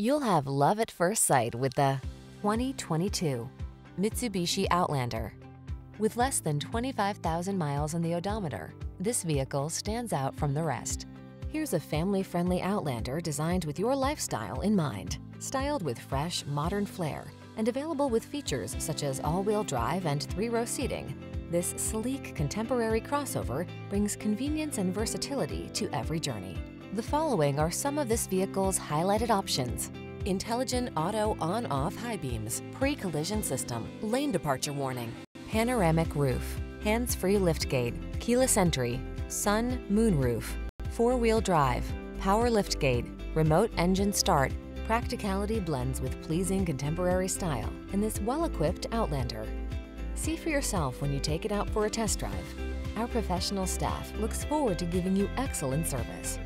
You'll have love at first sight with the 2022 Mitsubishi Outlander. With less than 25,000 miles on the odometer, this vehicle stands out from the rest. Here's a family-friendly Outlander designed with your lifestyle in mind. Styled with fresh, modern flair and available with features such as all-wheel drive and three-row seating, this sleek, contemporary crossover brings convenience and versatility to every journey. The following are some of this vehicle's highlighted options. Intelligent auto on-off high beams, pre-collision system, lane departure warning, panoramic roof, hands-free liftgate, keyless entry, sun, moon roof, four-wheel drive, power liftgate, remote engine start. Practicality blends with pleasing contemporary style in this well-equipped Outlander. See for yourself when you take it out for a test drive. Our professional staff looks forward to giving you excellent service.